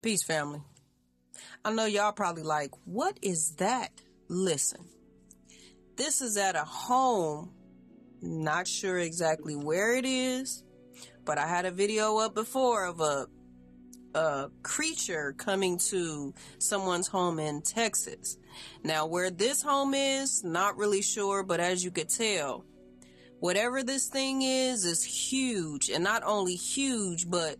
Peace, family. I know y'all probably like, what is that? Listen, this is at a home. Not sure exactly where it is, but I had a video up before of a a creature coming to someone's home in Texas. Now, where this home is, not really sure, but as you could tell, whatever this thing is, is huge. And not only huge, but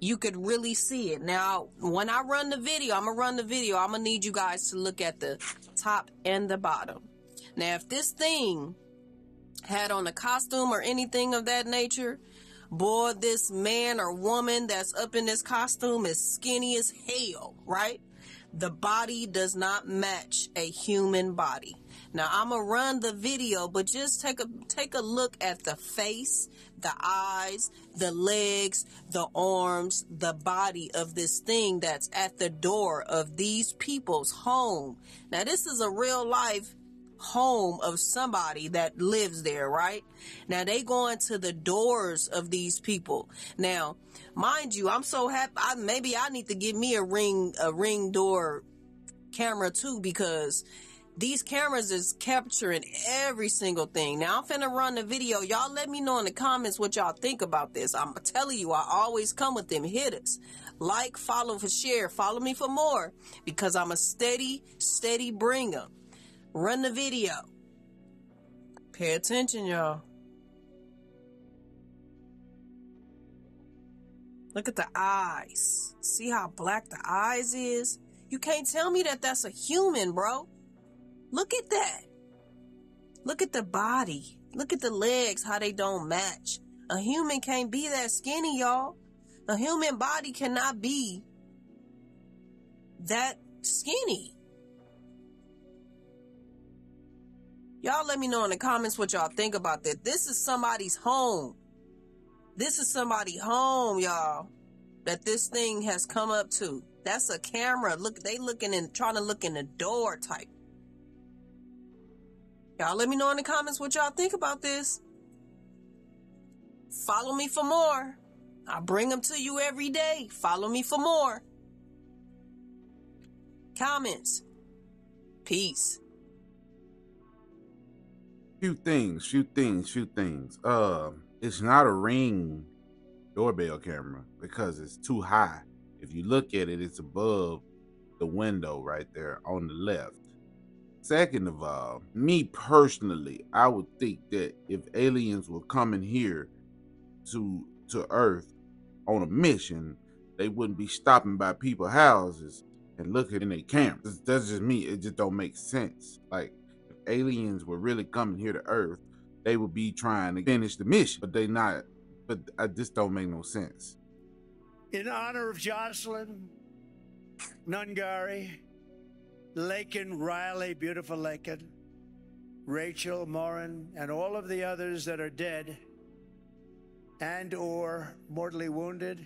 you could really see it. Now, when I run the video, I'm gonna run the video. I'm gonna need you guys to look at the top and the bottom. Now, if this thing had on a costume or anything of that nature, boy, this man or woman that's up in this costume is skinny as hell, right? The body does not match a human body. Now I'm gonna run the video, but just take a take a look at the face, the eyes, the legs, the arms, the body of this thing that's at the door of these people's home. Now this is a real life home of somebody that lives there, right? Now they go into the doors of these people. Now, mind you, I'm so happy. I, maybe I need to get me a ring, a ring door camera too, because these cameras is capturing every single thing. Now I'm finna run the video. Y'all let me know in the comments what y'all think about this. I'm telling you, I always come with them hitters. Like, follow, for share. Follow me for more because I'm a steady, steady bringer. Run the video. Pay attention, y'all. Look at the eyes. See how black the eyes is? You can't tell me that that's a human, bro. Look at that. Look at the body. Look at the legs, how they don't match. A human can't be that skinny, y'all. A human body cannot be that skinny. Y'all let me know in the comments what y'all think about that. This is somebody's home. This is somebody's home, y'all, that this thing has come up to. That's a camera. Look, they looking and trying to look in the door type. Y'all let me know in the comments what y'all think about this. Follow me for more. I bring them to you every day. Follow me for more. Comments. Peace. Few things, few things, few things. Uh, it's not a ring doorbell camera because it's too high. If you look at it, it's above the window right there on the left. Second of all, me personally, I would think that if aliens were coming here to to Earth on a mission, they wouldn't be stopping by people's houses and looking in their cameras. That's just me. It just don't make sense. Like if aliens were really coming here to Earth, they would be trying to finish the mission, but they not. But I just don't make no sense. In honor of Jocelyn Nungaray, Laken Riley, beautiful Laken, Rachel Morin, and all of the others that are dead and or mortally wounded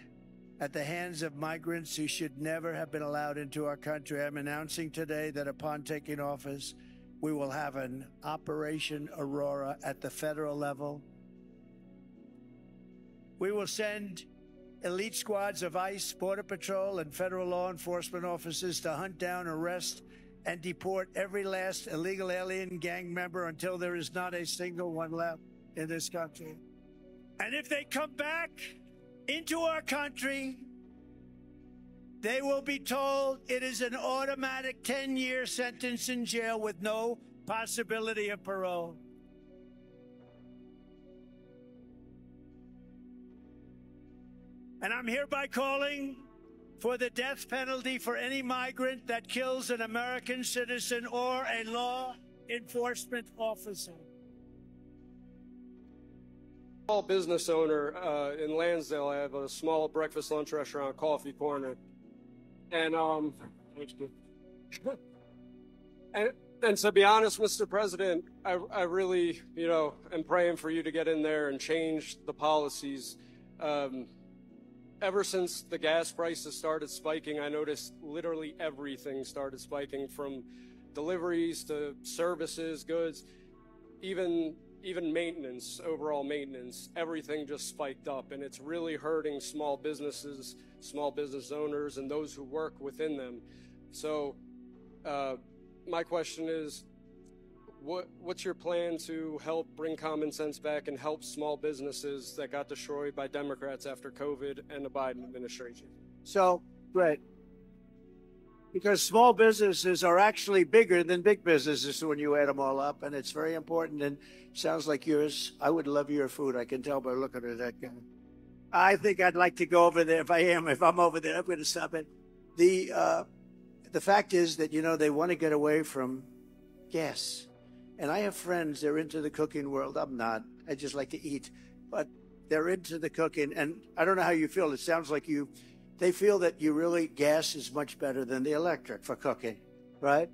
at the hands of migrants who should never have been allowed into our country. I'm announcing today that upon taking office, we will have an Operation Aurora at the federal level. We will send elite squads of ICE, Border Patrol, and federal law enforcement officers to hunt down, arrest, and deport every last illegal alien gang member until there is not a single one left in this country. And if they come back into our country, they will be told it is an automatic 10 year sentence in jail with no possibility of parole. And I'm hereby calling for the death penalty for any migrant that kills an American citizen or a law enforcement officer. Small business owner uh, in Lansdale. I have a small breakfast lunch restaurant, Coffee Corner, and um, and and to be honest, Mr. President, I I really you know am praying for you to get in there and change the policies. Um, ever since the gas prices started spiking, I noticed literally everything started spiking from deliveries to services, goods, even even maintenance, overall maintenance, everything just spiked up, and it's really hurting small businesses, small business owners, and those who work within them. So, uh, my question is, what what's your plan to help bring common sense back and help small businesses that got destroyed by Democrats after COVID and the Biden administration? So, great. Because small businesses are actually bigger than big businesses when you add them all up, and it's very important. And sounds like yours. I would love your food. I can tell by looking at that guy. I think I'd like to go over there. If I am, if I'm over there, I'm going to stop it. The uh, the fact is that you know they want to get away from gas, and I have friends. They're into the cooking world. I'm not. I just like to eat, but they're into the cooking. And I don't know how you feel. It sounds like you they feel that you really gas is much better than the electric for cooking, right?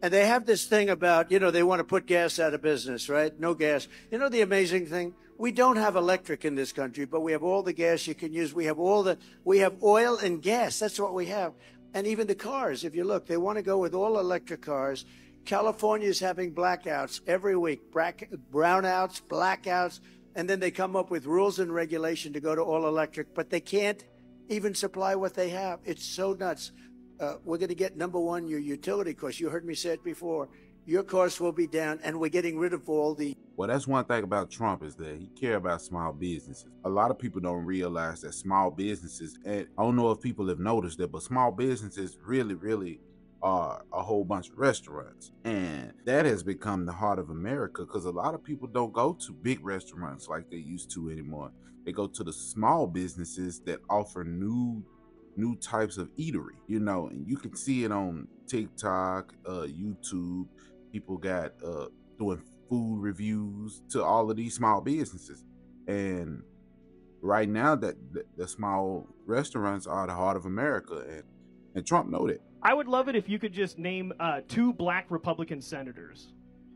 And they have this thing about, you know, they want to put gas out of business, right? No gas. You know the amazing thing? We don't have electric in this country, but we have all the gas you can use. We have all the, we have oil and gas. That's what we have. And even the cars, if you look, they want to go with all electric cars. California is having blackouts every week, brownouts, blackouts, and then they come up with rules and regulation to go to all electric, but they can't even supply what they have. It's so nuts. Uh, we're going to get number one, your utility cost. You heard me say it before. Your costs will be down, and we're getting rid of all the. Well, that's one thing about Trump is that he care about small businesses. A lot of people don't realize that small businesses, and I don't know if people have noticed that, but small businesses really, really are a whole bunch of restaurants. And that has become the heart of America because a lot of people don't go to big restaurants like they used to anymore. They go to the small businesses that offer new new types of eatery, you know, and you can see it on TikTok, uh, YouTube. People got uh, doing food reviews to all of these small businesses, and right now that the, the small restaurants are the heart of America, and and Trump know that. I would love it if you could just name uh, two black Republican senators.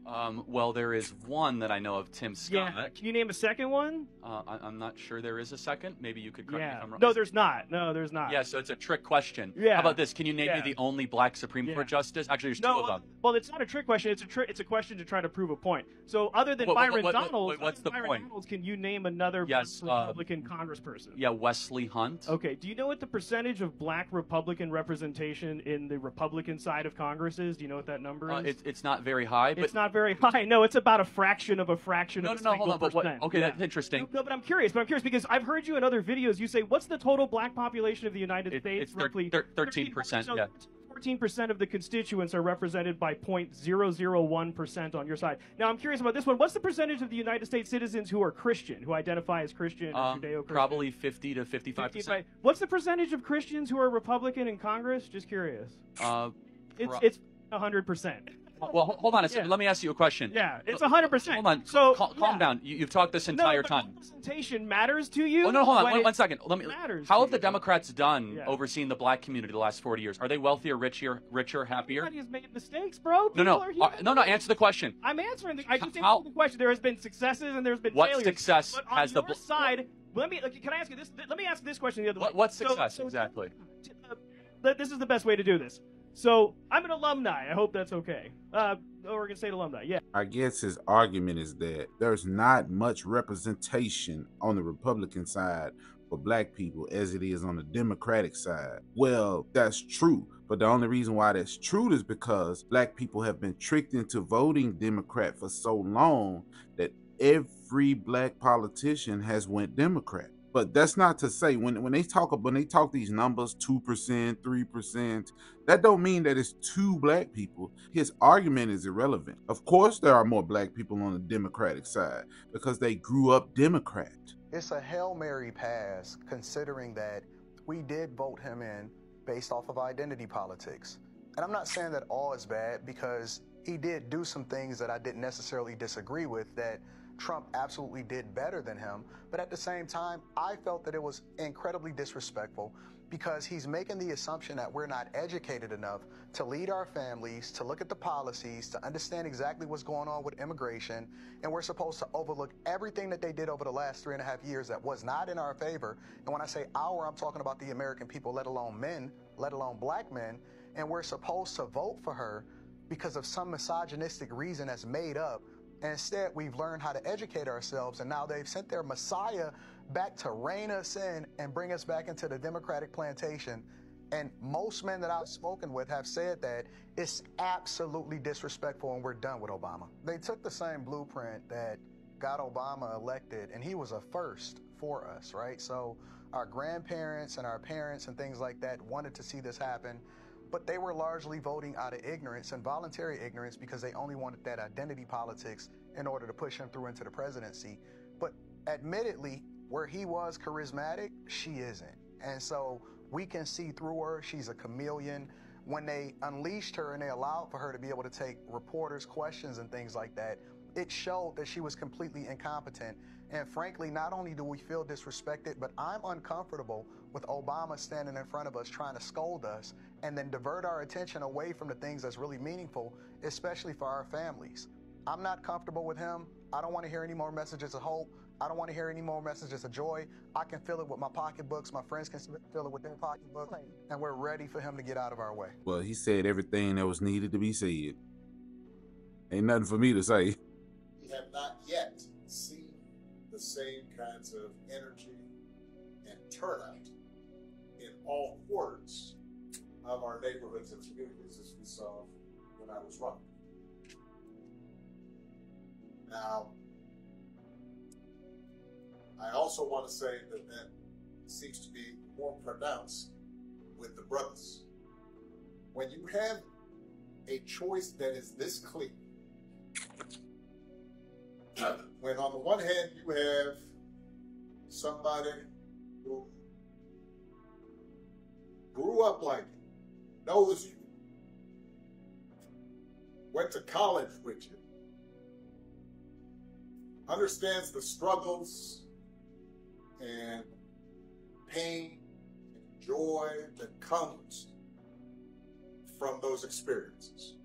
Um, well, there is one that I know of, Tim Scott. Yeah. Can you name a second one? Uh, I, am not sure there is a second. Maybe you could correct yeah. me if I'm wrong. No, there's not. No, there's not. Yeah, so it's a trick question. Yeah. How about this? Can you name yeah. me the only black Supreme. Court justice? Actually, there's no, two of them. Well, it's not a trick question. It's a tri- it's a question to try to prove a point. So, other than what, Byron what, what, Donalds, what's the Byron point? Donalds, can you name another yes, Republican uh, Congressperson? Yeah, Wesley Hunt. Okay. Do you know what the percentage of black Republican representation in the Republican side of Congress is? Do you know what that number is? Uh, it, it's not very high. But it's not very high. No, it's about a fraction of a fraction no, of no, a no, hold on. But percent. what, okay, yeah. that's interesting. No, no, but I'm curious. But I'm curious because I've heard you in other videos. You say, "What's the total black population of the United It- States?" it's roughly thir- 13%, So yeah. 14% of the constituents are represented by 0.001% on your side. Now, I'm curious about this one. What's the percentage of the United States citizens who are Christian, who identify as Christian or Um, Judeo-Christian? probably 50 to 55 percent. 55. What's the percentage of Christians who are Republican in Congress? Just curious. Uh, It's it's 100%. Well, hold on a second. Yeah. Let me ask you a question. Yeah, it's 100%. Hold on. So, Cal- calm yeah. down. You, you've talked this entire but time. representation matters to you. Oh no, hold on. One, one second. Let me. matters How have the. Democrats done Yeah. overseeing the black community the last 40 years? Are they wealthier, richer, richer, happier? Everybody has made mistakes, bro. No, People no, are uh, no, no. Answer the question. I'm answering. The, I just answered the question. There has been successes and there's been What failures. success but on has the your bl- side? Let me. Can I ask you this? Let me ask this question the other What, way. what success so- exactly? uh, this is the best way to do this. So I'm an alumni. I hope that's okay. Uh, Oregon State alumni. Yeah. I guess his argument is that there's not much representation on the Republican side for black people as it is on the Democratic side. Well, that's true. But the only reason why that's true is because black people have been tricked into voting Democrat for so long that every black politician has went Democrat. But that's not to say when when they talk when they talk these numbers, two percent, three percent, that don't mean that it's two black people. His argument is irrelevant. Of course, there are more black people on the Democratic side because they grew up Democrat. It's a Hail Mary pass considering that we did vote him in based off of identity politics. And I'm not saying that all is bad because he did do some things that I didn't necessarily disagree with that Trump absolutely did better than him. But at the same time, I felt that it was incredibly disrespectful because he's making the assumption that we're not educated enough to lead our families, to look at the policies, to understand exactly what's going on with immigration, and we're supposed to overlook everything that they did over the last three and a half years that was not in our favor. And when I say our, I'm talking about the American people, let alone men, let alone black men, and we're supposed to vote for her because of some misogynistic reason that's made up Instead, we've learned how to educate ourselves, and now they've sent their Messiah back to rein us in and bring us back into the Democratic plantation. And most men that I've spoken with have said that it's absolutely disrespectful and we're done with Obama. They took the same blueprint that got Obama elected, and he was a first for us, right? So our grandparents and our parents and things like that wanted to see this happen, but they were largely voting out of ignorance and voluntary ignorance because they only wanted that identity politics in order to push him through into the presidency. But admittedly, where he was charismatic, she isn't. And so we can see through her. She's a chameleon. When they unleashed her and they allowed for her to be able to take reporters' questions and things like that, it showed that she was completely incompetent. And frankly, not only do we feel disrespected, but I'm uncomfortable with Obama standing in front of us trying to scold us and then divert our attention away from the things that's really meaningful, especially for our families. I'm not comfortable with him. I don't want to hear any more messages of hope. I don't want to hear any more messages of joy. I can feel it with my pocketbooks. My friends can feel it with their pocketbooks. And we're ready for him to get out of our way. Well, he said everything that was needed to be said. Ain't nothing for me to say. We have not yet seen the same kinds of energy and turnout in all quarters of our neighborhoods and communities as we saw when I was running. Now, I also want to say that that seems to be more pronounced with the brothers. When you have a choice that is this clear, when on the one hand you have somebody who up like you, knows you, went to college with you, understands the struggles and pain and joy that comes from those experiences.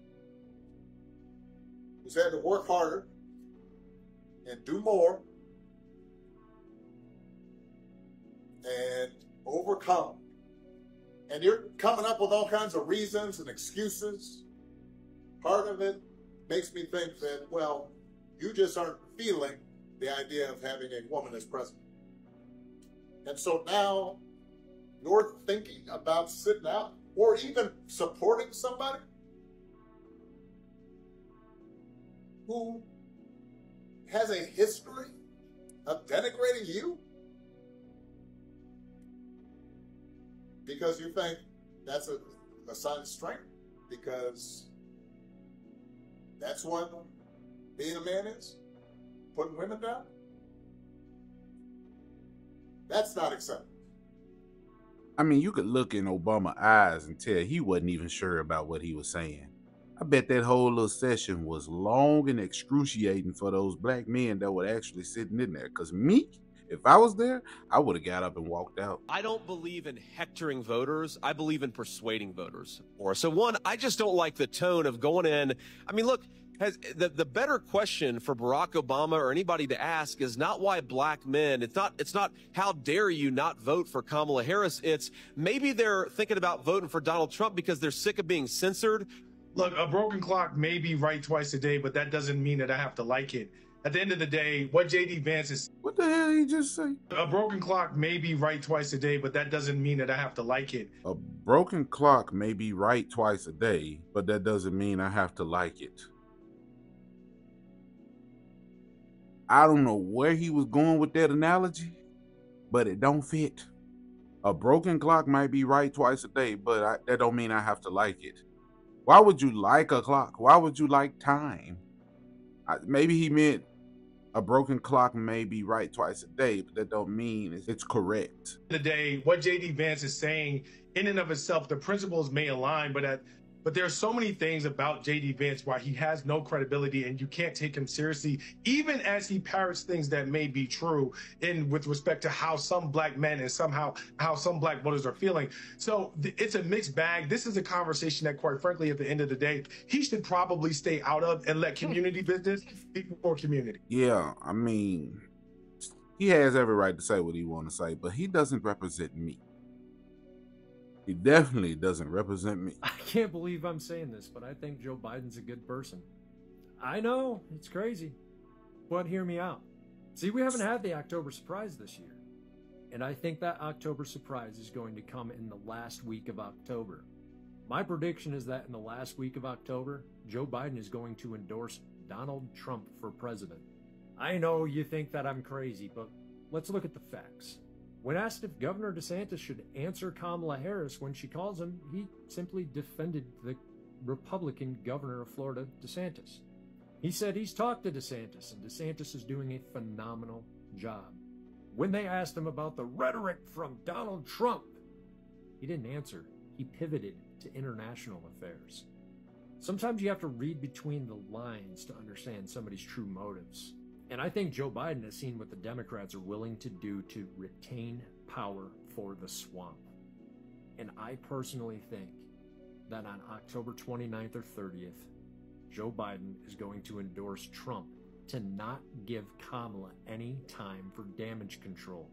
Who's had to work harder and do more and overcome. And you're coming up with all kinds of reasons and excuses. Part of it makes me think that, well, you just aren't feeling the idea of having a woman as president. And so now you're thinking about sitting out or even supporting somebody who has a history of denigrating you because you think that's a, a sign of strength because that's what being a man is putting women down that's not acceptable. I mean, you could look in Obama's eyes and tell he wasn't even sure about what he was saying. I bet that whole little session was long and excruciating for those black men that were actually sitting in there. Cause me, if I was there, I would have got up and walked out. I don't believe in hectoring voters. I believe in persuading voters. Or so one, I just don't like the tone of going in. I mean, look, has the, the better question for Barack Obama or anybody to ask is not why black men, it's not, it's not how dare you not vote for Kamala Harris. It's maybe they're thinking about voting for Donald Trump because they're sick of being censored. Look, a broken clock may be right twice a day, but that doesn't mean that I have to like it. At the end of the day, what JD Vance is. What the hell he just say? A broken clock may be right twice a day, but that doesn't mean that I have to like it. A broken clock may be right twice a day, but that doesn't mean I have to like it. I don't know where he was going with that analogy, but it don't fit. A broken clock might be right twice a day, but I, that don't mean I have to like it. Why would you like a clock? Why would you like time? I, maybe he meant a broken clock may be right twice a day, but that don't mean it's, correct. The day, what JD Vance is saying, in and of itself, the principles may align, but at but there are so many things about JD Vance why he has no credibility and you can't take him seriously, even as he parrots things that may be true in with respect to how some black men and somehow how some black voters are feeling. So th- it's a mixed bag. This is a conversation that, quite frankly, at the end of the day, he should probably stay out of and let community business be for community. Yeah, I mean, he has every right to say what he want to say, but he doesn't represent me. He definitely doesn't represent me. I can't believe I'm saying this, but I think Joe Biden's a good person. I know, it's crazy. But hear me out. See, we haven't had the October surprise this year. And I think that October surprise is going to come in the last week of October. My prediction is that in the last week of October, Joe Biden is going to endorse Donald Trump for president. I know you think that I'm crazy, but let's look at the facts. When asked if Governor DeSantis should answer Kamala Harris when she calls him, he simply defended the Republican governor of Florida, DeSantis. He said he's talked to DeSantis, and DeSantis is doing a phenomenal job. When they asked him about the rhetoric from Donald Trump, he didn't answer. He pivoted to international affairs. Sometimes you have to read between the lines to understand somebody's true motives. And I think Joe Biden has seen what the Democrats are willing to do to retain power for the swamp. And I personally think that on October 29th or 30th, Joe Biden is going to endorse Trump to not give Kamala any time for damage control.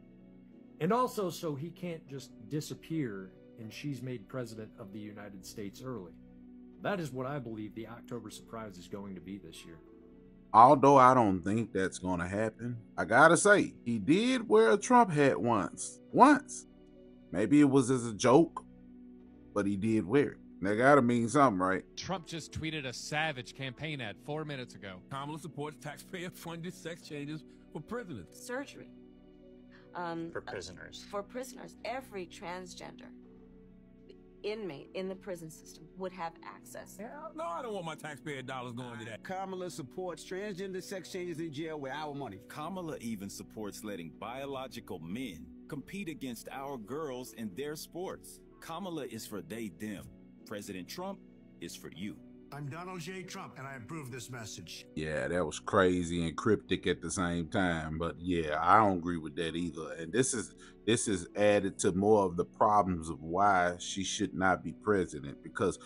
And also so he can't just disappear and she's made president of the United States early. That is what I believe the October surprise is going to be this year. Although I don't think that's going to happen, I gotta say, he did wear a Trump hat once. Once. Maybe it was as a joke, but he did wear it. That gotta mean something, right? Trump just tweeted a savage campaign ad four minutes ago. Kamala supports taxpayer funded sex changes for prisoners. Surgery. Um, for prisoners. Uh, for prisoners. Every transgender inmate in the prison system would have access. Hell no, I don't want my taxpayer dollars going to that. Kamala supports transgender sex changes in jail with our money. Kamala even supports letting biological men compete against our girls in their sports. Kamala is for they, them. President Trump is for you. I'm Donald J. Trump, and I approve this message. Yeah, that was crazy and cryptic at the same time. But yeah, I don't agree with that either. And this is this is added to more of the problems of why she should not be president. Because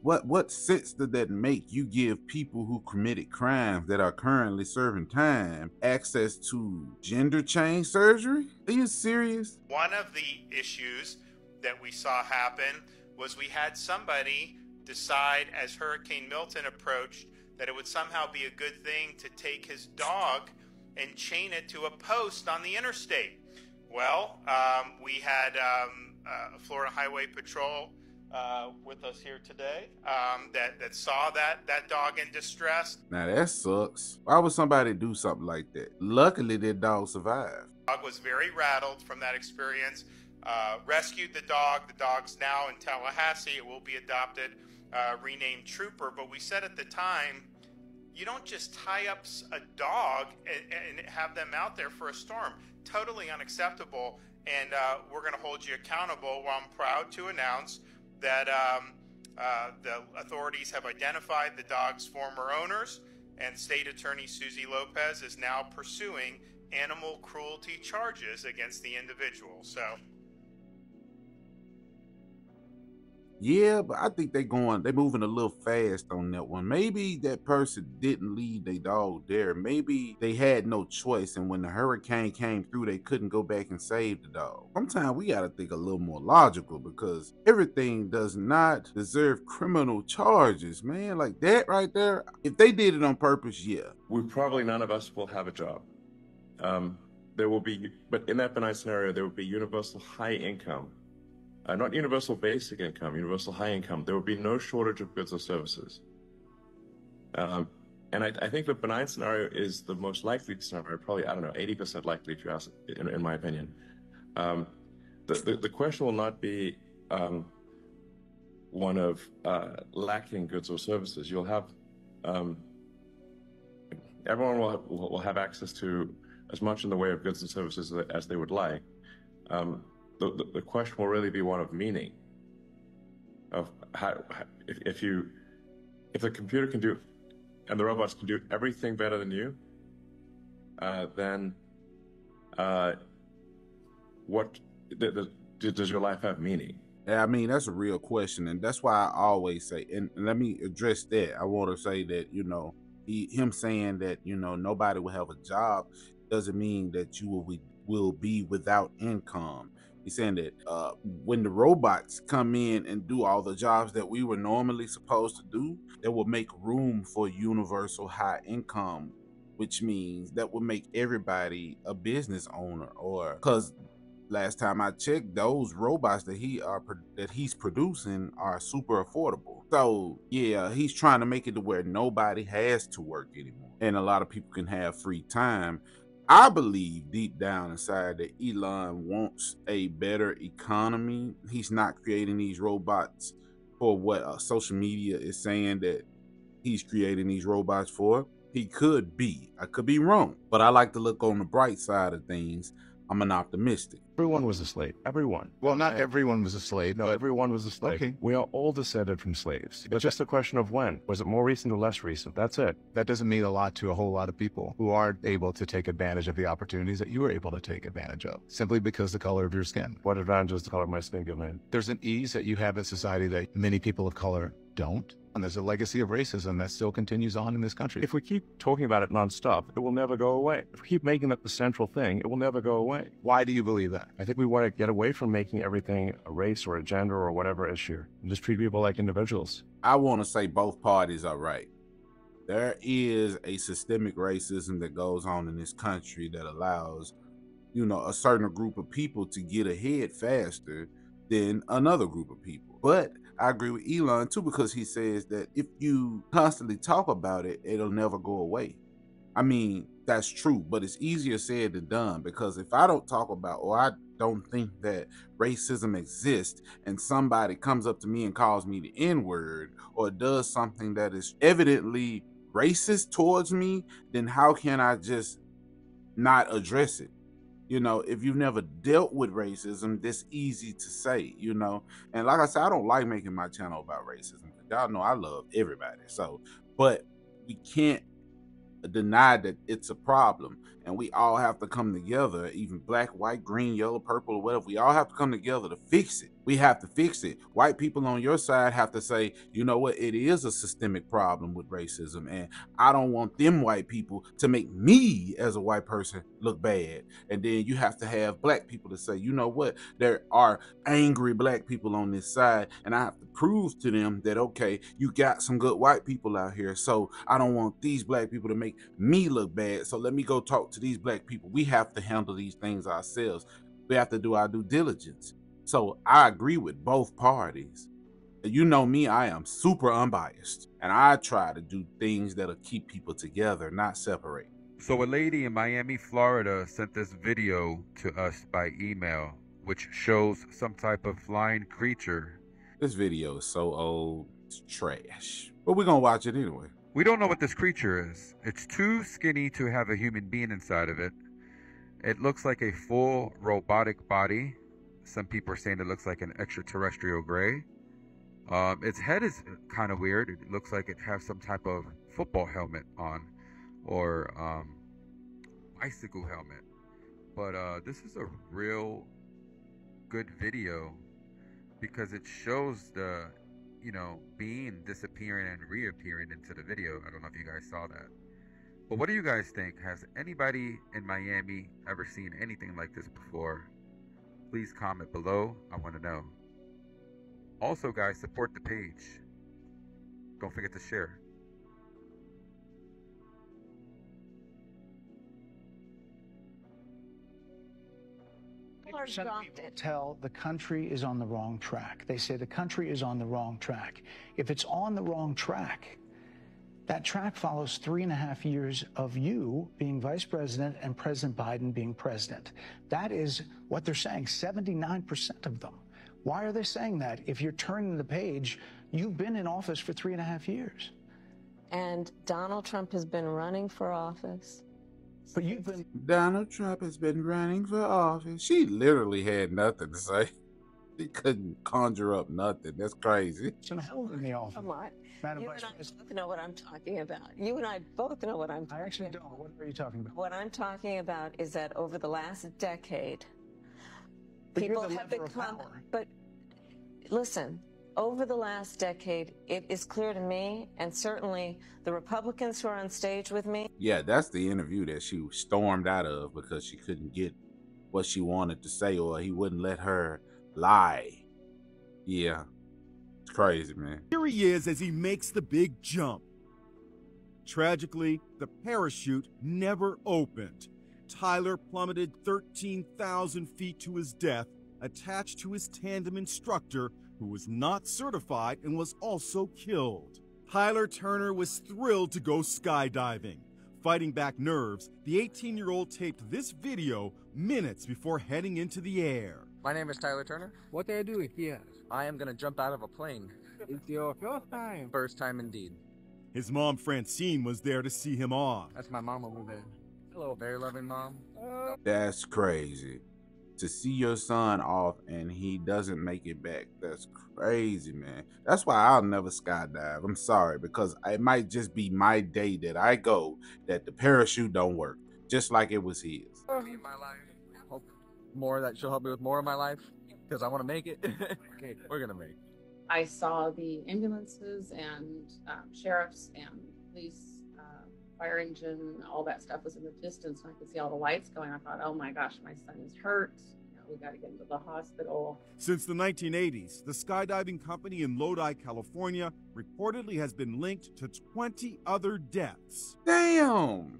what what sense did that make? You give people who committed crimes that are currently serving time access to gender change surgery? Are you serious? One of the issues that we saw happen was we had somebody decide as Hurricane Milton approached that it would somehow be a good thing to take his dog and chain it to a post on the interstate. Well, um, we had um, uh, Florida Highway Patrol uh, with us here today um, that, that saw that, that dog in distress. Now that sucks. Why would somebody do something like that? Luckily, that dog survived. Dog was very rattled from that experience. Uh, rescued the dog. The dog's now in Tallahassee. It will be adopted uh, renamed Trooper, but we said at the time, you don't just tie up a dog and, and have them out there for a storm. Totally unacceptable, and uh, we're going to hold you accountable. Well, I'm proud to announce that um, uh, the authorities have identified the dog's former owners, and State Attorney Suzy Lopez is now pursuing animal cruelty charges against the individual. So Yeah, but I think they going they moving a little fast on that one. Maybe that person didn't leave their dog there. Maybe they had no choice, and when the hurricane came through, they couldn't go back and save the dog. Sometimes we gotta think a little more logical because everything does not deserve criminal charges, man. Like that right there. If they did it on purpose, yeah. We probably none of us will have a job. Um, there will be, but in that benign scenario, there will be universal high income uh, not universal basic income, universal high income, there would be no shortage of goods or services. Um, and I, I, think the benign scenario is the most likely scenario, probably, I don't know, 80% likely you ask, in, in my opinion. Um, the, the, the, question will not be um, one of uh, lacking goods or services. You'll have, um, everyone will have, will have access to as much in the way of goods and services as they would like. Um, the, the, the question will really be one of meaning. Of how, if, if you, if the computer can do, and the robots can do everything better than you, uh, then uh, what the, the, does your life have meaning? Yeah, I mean that's a real question, and that's why I always say. And, let me address that. I want to say that you know, he, him saying that you know nobody will have a job doesn't mean that you will will be without income He's saying that uh, when the robots come in and do all the jobs that we were normally supposed to do, that will make room for universal high income, which means that will make everybody a business owner. Or because last time I checked, those robots that he are that he's producing are super affordable. So yeah, he's trying to make it to where nobody has to work anymore, and a lot of people can have free time. I believe deep down inside that Elon wants a better economy. He's not creating these robots for what uh, social media is saying that he's creating these robots for. He could be. I could be wrong, but I like to look on the bright side of things. I'm an optimistic. Everyone was a slave. Everyone. Well, not eh, everyone was a slave. No, everyone was a slave. Okay. We are all descended from slaves. It's just a question of when. Was it more recent or less recent? That's it. That doesn't mean a lot to a whole lot of people who aren't able to take advantage of the opportunities that you were able to take advantage of simply because the color of your skin. What advantage does the color of my skin give me? There's an ease that you have in society that many people of color don't. And there's a legacy of racism that still continues on in this country. If we keep talking about it nonstop, it will never go away. If we keep making it the central thing, it will never go away. Why do you believe that? I think we want to get away from making everything a race or a gender or whatever issue and just treat people like individuals. I want to say both parties are right. There is a systemic racism that goes on in this country that allows, you know, a certain group of people to get ahead faster than another group of people. But I agree with Elon too because he says that if you constantly talk about it, it'll never go away. I mean, that's true, but it's easier said than done because if I don't talk about or I don't think that racism exists and somebody comes up to me and calls me the N word or does something that is evidently racist towards me, then how can I just not address it? You know, if you've never dealt with racism, this easy to say, you know. And like I said, I don't like making my channel about racism. Y'all know I love everybody. So, but we can't deny that it's a problem and we all have to come together even black white green yellow purple whatever we all have to come together to fix it. We have to fix it. White people on your side have to say you know what? It is a systemic problem with racism and i don't want them white people to make me as a white person look bad. And then you have to have black people to say you know what? There are angry black people on this side and i have to prove to them that okay you got some good white people out here so i don't want these black people to make me look bad so let me go talk to these black people. We have to handle these things ourselves. We have to do our due diligence. So I agree with both parties. You know me, I am super unbiased. And I try to do things that'll keep people together, not separate. So a lady in Miami, Florida sent this video to us by email, which shows some type of flying creature. This video is so old, it's trash. But we're gonna watch it anyway. We don't know what this creature is. It's too skinny to have a human being inside of it. It looks like a full robotic body. Some people are saying it looks like an extraterrestrial gray. Um, its head is kind of weird. It looks like it has some type of football helmet on or um, bicycle helmet. But uh, this is a real good video because it shows the you know, being disappearing and reappearing into the video. I don't know if you guys saw that. But what do you guys think? Has anybody in Miami ever seen anything like this before? Please comment below. I want to know. Also, guys, support the page. Don't forget to share. Tell the country is on the wrong track. They say the country is on the wrong track. If it's on the wrong track, that track follows three and a half years of you being vice president and President Biden being president. That is what they're saying, 79% of them. Why are they saying that? If you're turning the page, you've been in office for three and a half years. And Donald Trump has been running for office but you've been Donald Trump has been running for office. She literally had nothing to say. She couldn't conjure up nothing. That's crazy. Some hell in the office. Come on. Madam you Vice and I President. both know what I'm talking about. You and I both know what I'm talking I actually don't. What are you talking about? What I'm talking about is that over the last decade, But you're people the have lever of become. power. But listen, over the last decade, it is clear to me, and certainly the Republicans who are on stage with me, Yeah, that's the interview that she stormed out of because she couldn't get what she wanted to say, or he wouldn't let her lie. Yeah, it's crazy, man. Here he is as he makes the big jump. Tragically, the parachute never opened. Tyler plummeted 13,000 feet to his death, attached to his tandem instructor, who was not certified and was also killed. Tyler Turner was thrilled to go skydiving. Fighting back nerves, the 18 year old taped this video minutes before heading into the air. My name is Tyler Turner. What are you doing here? I am going to jump out of a plane. It's your first time. First time indeed. His mom Francine was there to see him off. That's my mom over there. Hello, very loving mom. That's crazy. To see your son off and he doesn't make it back, that's crazy, man. That's why I'll never skydive. I'm sorry, because it might just be my day that I go that the parachute don't work, just like it was his. In my life. Hope more that she'll help me with more of my life because I want to make it. okay, we're gonna make. it. I saw the ambulances and um, sheriffs and police, fire engine, all that stuff was in the distance, and I could see all the lights going. I thought, oh my gosh, my son is hurt. You know, we got to get him to the hospital. Since the 1980s, the skydiving company in Lodi, California, reportedly has been linked to 20 other deaths. Damn.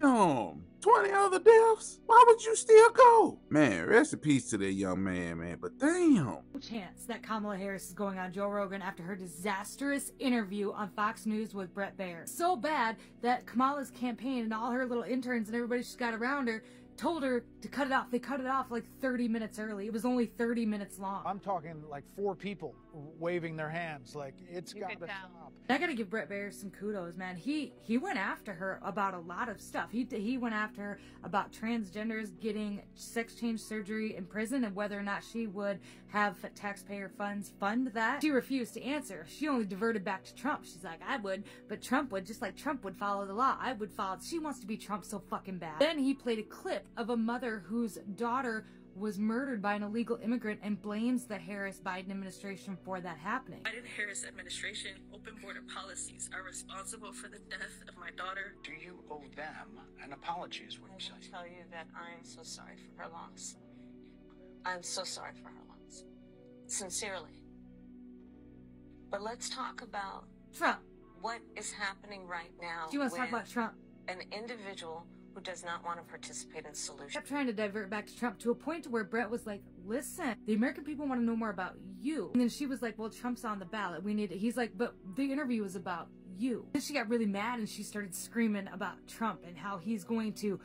Damn. 20 other deaths? Why would you still go? Man, rest in peace to that young man, man. But damn. No chance that Kamala Harris is going on Joe Rogan after her disastrous interview on Fox News with Bret Baier. So bad that Kamala's campaign and all her little interns and everybody she's got around her told her to cut it off. They cut it off like 30 minutes early. It was only 30 minutes long. I'm talking like four people waving their hands. Like it's got to stop. I gotta give Bret Baier some kudos, man. He he went after her about a lot of stuff. He he went after her about transgenders getting sex change surgery in prison and whether or not she would have taxpayer funds fund that. She refused to answer. She only diverted back to Trump. She's like, I would, but Trump would, just like Trump would follow the law. I would follow. She wants to be Trump so fucking bad. Then he played a clip of a mother whose daughter was murdered by an illegal immigrant and blames the Harris Biden administration for that happening. Biden Harris administration open border policies are responsible for the death of my daughter. Do you owe them an apology? Is what I you say? will tell you that I am so sorry for her loss. I'm so sorry for her loss. Sincerely. But let's talk about Trump. what is happening right now. She wants to talk about Trump. An individual who does not want to participate in solutions. kept trying to divert back to Trump to a point where Bret was like, "Listen, the American people want to know more about you." And then she was like, "Well, Trump's on the ballot. We need it." He's like, "But the interview was about you." Then she got really mad and she started screaming about Trump and how he's going to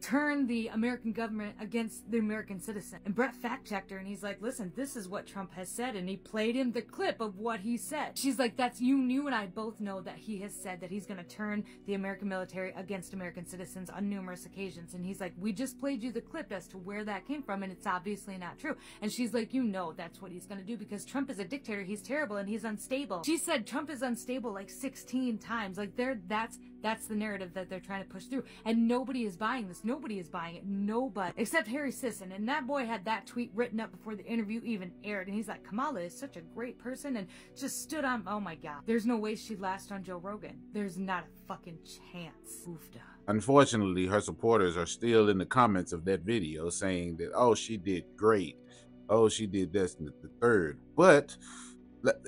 turn the American government against the American citizen. And Bret fact checked her and he's like, listen, this is what Trump has said. And he played him the clip of what he said. She's like, that's you, knew and I both know that he has said that he's going to turn the American military against American citizens on numerous occasions. And he's like, we just played you the clip as to where that came from. And it's obviously not true. And she's like, you know, that's what he's going to do because Trump is a dictator. He's terrible and he's unstable. She said Trump is unstable like 16 times. Like they're, that's, that's the narrative that they're trying to push through. And nobody is buying this. Nobody is buying it. Nobody. Except Harry Sisson. And that boy had that tweet written up before the interview even aired. And he's like, Kamala is such a great person and just stood on, oh my God. There's no way she'd last on Joe Rogan. There's not a fucking chance. Oofda. Unfortunately, her supporters are still in the comments of that video saying that, oh, she did great. Oh, she did this and the third. But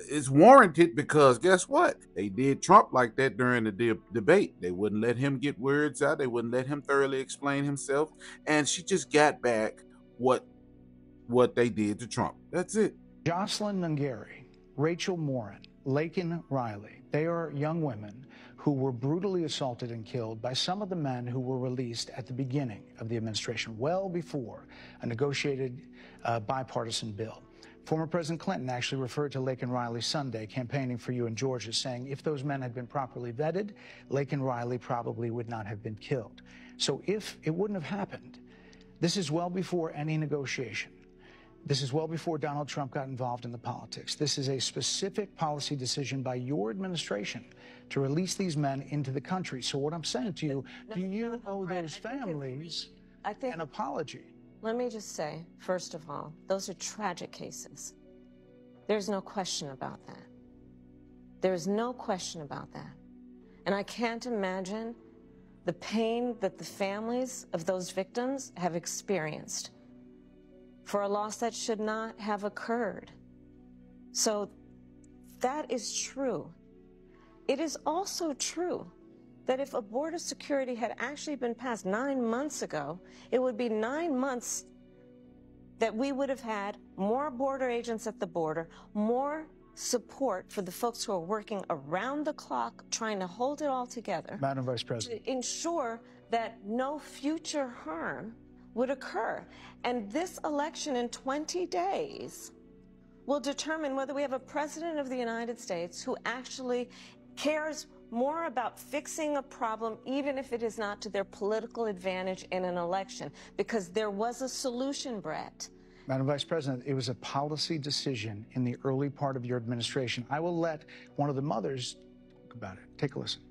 it's warranted because guess what? They did Trump like that during the de- debate. They wouldn't let him get words out. They wouldn't let him thoroughly explain himself. And she just got back what what they did to Trump. That's it. Jocelyn Nungaray, Rachel Morin, Laken Riley, they are young women who were brutally assaulted and killed by some of the men who were released at the beginning of the administration, well before a negotiated uh, bipartisan bill. Former President Clinton actually referred to Laken Riley Sunday campaigning for you in Georgia, saying if those men had been properly vetted, Laken Riley probably would not have been killed. So if it wouldn't have happened, this is well before any negotiation. This is well before Donald Trump got involved in the politics. This is a specific policy decision by your administration to release these men into the country. So what I'm saying to you, do you owe those families I think an apology? Let me just say, first of all, those are tragic cases. There's no question about that. There's no question about that. And I can't imagine the pain that the families of those victims have experienced for a loss that should not have occurred. So that is true. It is also true that if a border security had actually been passed nine months ago, it would be nine months that we would have had more border agents at the border, more support for the folks who are working around the clock trying to hold it all together Madam Vice President. to ensure that no future harm would occur. And this election in 20 days will determine whether we have a president of the United States who actually cares more about fixing a problem, even if it is not to their political advantage in an election. Because there was a solution, Bret. Madam Vice President, it was a policy decision in the early part of your administration. I will let one of the mothers talk about it. Take a listen.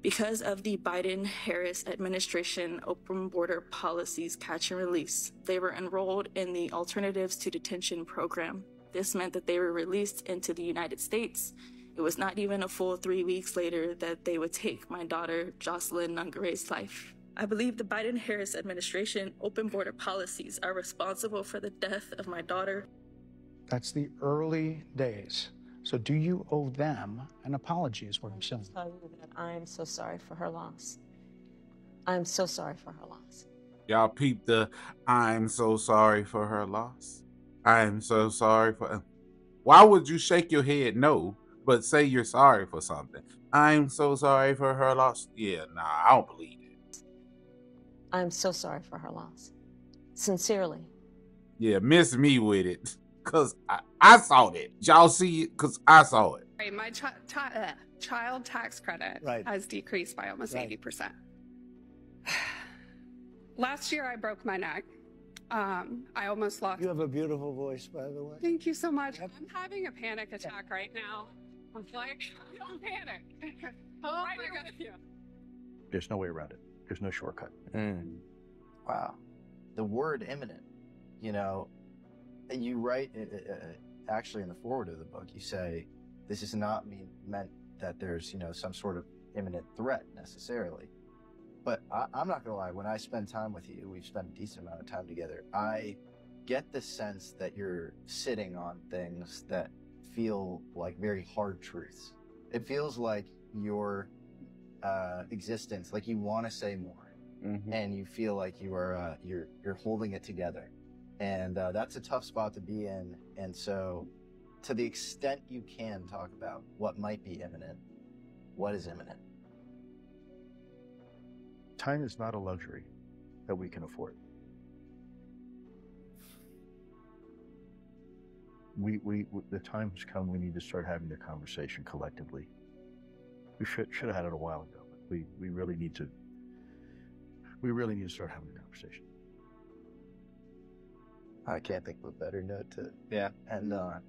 Because of the Biden Harris administration open border policies catch and release, they were enrolled in the Alternatives to Detention program. This meant that they were released into the United States. It was not even a full three weeks later that they would take my daughter, Jocelyn Nungaray's life. I believe the Biden Harris administration open border policies are responsible for the death of my daughter. That's the early days. So do you owe them an apology, is what I'm saying. tell you that I am so sorry for her loss. I'm so sorry for her loss. Y'all peep the I'm so sorry for her loss. I'm so sorry for Why would you shake your head no, but say you're sorry for something? I'm so sorry for her loss. Yeah, nah, I don't believe it. I'm so sorry for her loss. Sincerely. Yeah, miss me with it. Cause I, I saw it. Y'all see it? Cause I saw it. Right, my chi- chi- uh, child tax credit Right. has decreased by almost Right. 80%. Last year, I broke my neck. Um, I almost lost. You have a beautiful voice, by the way. Thank you so much. I'm having a panic attack right now. I'm like, don't panic. oh my God. There's no way around it. There's no shortcut. Wow. The word imminent, you know, you write, uh, uh, actually in the forward of the book, you say, this is not mean, meant that there's, you know, some sort of imminent threat necessarily. But I, I'm not going to lie, when I spend time with you, we've spent a decent amount of time together, I get the sense that you're sitting on things that feel like very hard truths. It feels like your uh, existence, like you want to say more and you feel like you are uh, you're you're holding it together, and uh, that's a tough spot to be in. And so, to the extent you can talk about what might be imminent, what is imminent? Time is not a luxury that we can afford. We, we, we the time has come. We need to start having the conversation collectively. We should should have had it a while ago. But we we really need to. We really need to start having the conversation. I can't think of a better note to yeah end on.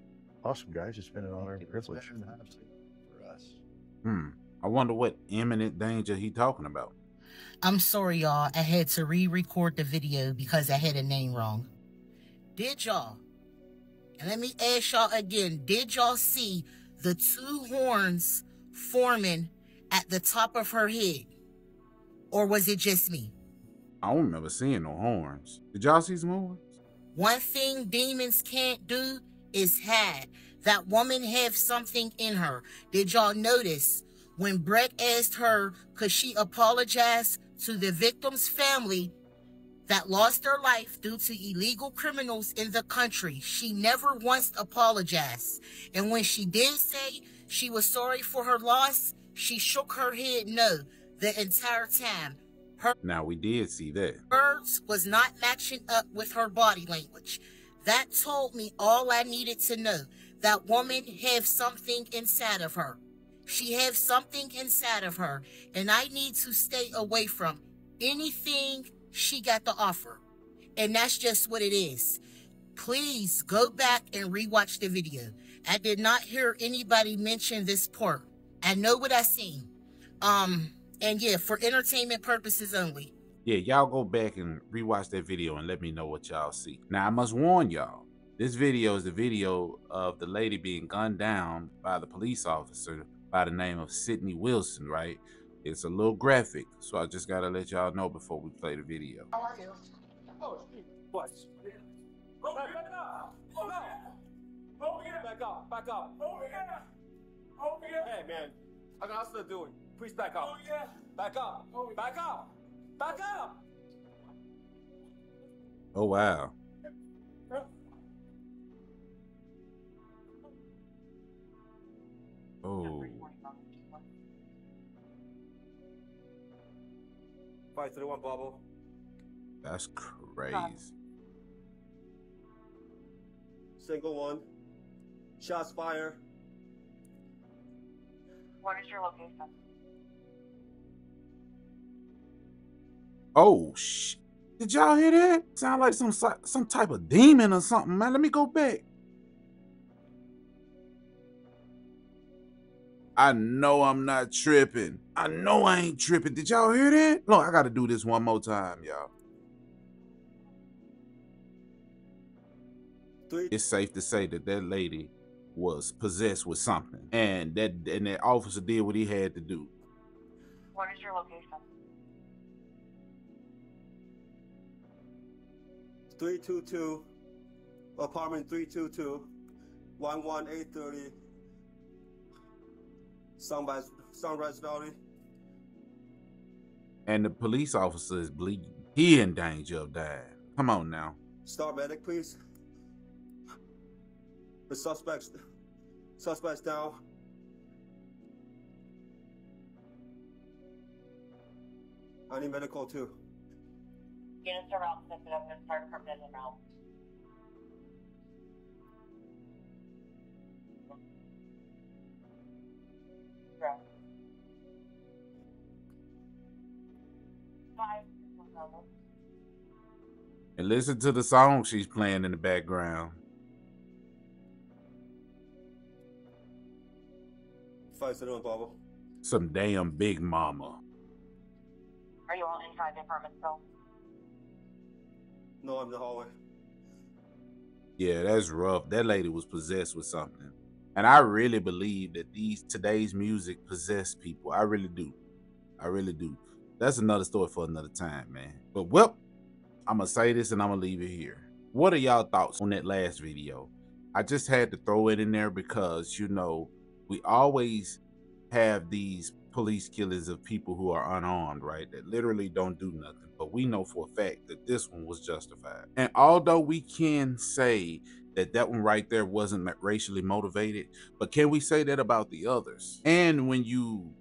Awesome, guys. It's been an honor and a privilege. for us. Hmm. I wonder what imminent danger he talking about. I'm sorry, y'all. I had to re record the video because I had a name wrong. Did y'all, and let me ask y'all again, did y'all see the two horns forming at the top of her head? Or was it just me? I don't remember seeing no horns. Did y'all see some horns? One thing demons can't do is hide. That woman have something in her. Did y'all notice when Bret asked her could she apologize to the victim's family that lost their life due to illegal criminals in the country? She never once apologized. And when she did say she was sorry for her loss, she shook her head no the entire time. Her Now we did see that. words was not matching up with her body language. That told me all I needed to know. That woman have something inside of her. She have something inside of her, and I need to stay away from anything she got the offer. And that's just what it is. Please go back and rewatch the video. I did not hear anybody mention this part. I know what I seen. Um, and yeah, for entertainment purposes only. Yeah, y'all go back and rewatch that video and let me know what y'all see. Now I must warn y'all. This video is the video of the lady being gunned down by the police officer by the name of Sydney Wilson, right? It's a little graphic, so I just gotta let y'all know before we play the video. How are you? Oh, what? Back, back up. Oh, no. Over here. Back up. Back up. Over here. Over here. Hey, man. I got stuff doing. Please back up. Oh, yeah. Back up. Oh, back up. Back up. Oh wow. Oh. Five to the one bubble. That's crazy. Single one. Shots fire. What is your location? Oh sh! Did y'all hear that? Sound like some some type of demon or something, man. Let me go back. I know I'm not tripping. I know I ain't tripping. Did y'all hear that? Look, I gotta do this one more time, y'all. It's safe to say that that lady was possessed with something, and that and that officer did what he had to do. What is your location? Three two two. Apartment three two two. One one eight thirty. Sunrise Sunrise Valley. And the police officer is bleeding. He in danger of dying. Come on now. Star medic, please. The suspects suspects down. I need medical too. Units are out sensitive and fire department is out. Correct. And listen to the song she's playing in the background. Five to the one. Some damn big mama. Are you all inside the apartment still? No, I'm in the hallway. Yeah, that's rough. That lady was possessed with something. And I really believe that these today's music possess people. I really do. I really do. That's another story for another time, man. But well, I'm gonna say this and I'm gonna leave it here. What are y'all thoughts on that last video? I just had to throw it in there because you know we always have these police killings of people who are unarmed, right? That literally don't do nothing. But we know for a fact that this one was justified. And although we can say that that one right there wasn't racially motivated, but can we say that about the others? And when you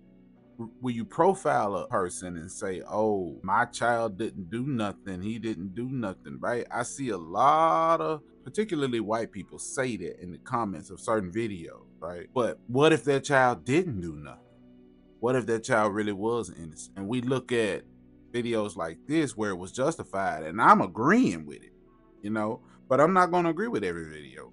when you profile a person and say, "Oh, my child didn't do nothing. He didn't do nothing," right? I see a lot of particularly white people say that in the comments of certain videos, right? But what if their child didn't do nothing? What if that child really was innocent? And we look at videos like this where it was justified, and I'm agreeing with it, you know, but I'm not going to agree with every video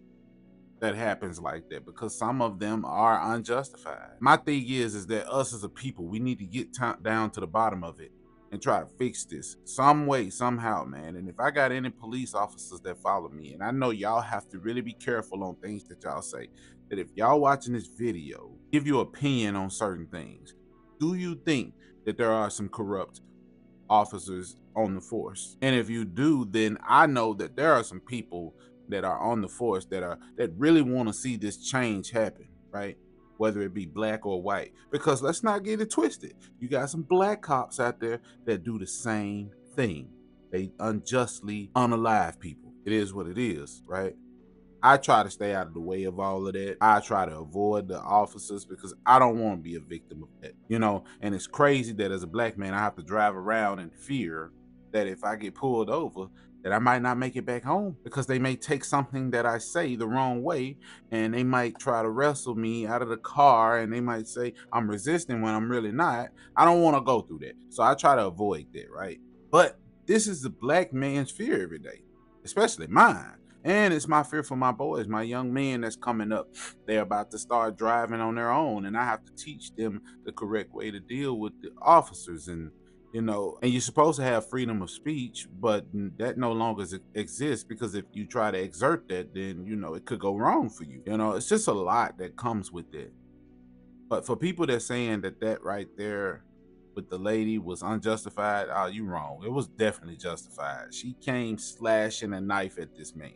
that happens like that because some of them are unjustified. My thing is, is that us as a people, we need to get t- down to the bottom of it and try to fix this some way, somehow, man. And if I got any police officers that follow me, and I know y'all have to really be careful on things that y'all say, that if y'all watching this video, give your opinion on certain things. Do you think that there are some corrupt officers on the force? And if you do, then I know that there are some people that are on the force that are that really want to see this change happen, right? Whether it be black or white. Because let's not get it twisted. You got some black cops out there that do the same thing. They unjustly unalive people. It is what it is, right? I try to stay out of the way of all of that. I try to avoid the officers because I don't want to be a victim of that, you know. And it's crazy that as a black man, I have to drive around in fear that if I get pulled over, that I might not make it back home because they may take something that I say the wrong way and they might try to wrestle me out of the car and they might say I'm resisting when I'm really not. I don't want to go through that. So I try to avoid that, right? But this is the black man's fear every day, especially mine. And it's my fear for my boys, my young men that's coming up. They're about to start driving on their own, and I have to teach them the correct way to deal with the officers. And, you know, and you're supposed to have freedom of speech, but that no longer exists because if you try to exert that, then, you know, it could go wrong for you. You know, it's just a lot that comes with it. But for people that saying that that right there with the lady was unjustified. Oh, you wrong. It was definitely justified. She came slashing a knife at this man,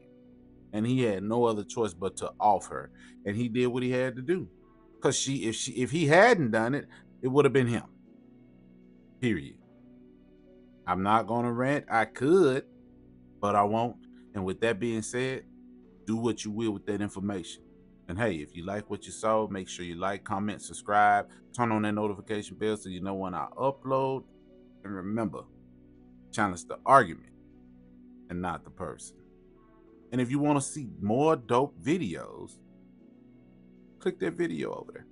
and he had no other choice but to off her, and he did what he had to do. Cause she, if she, if he hadn't done it, it would have been him. Period. I'm not gonna rant. I could, but I won't. And with that being said, do what you will with that information. And hey, if you like what you saw, make sure you like, comment, subscribe, turn on that notification bell so you know when I upload. And remember, challenge the argument and not the person. And if you want to see more dope videos, click that video over there.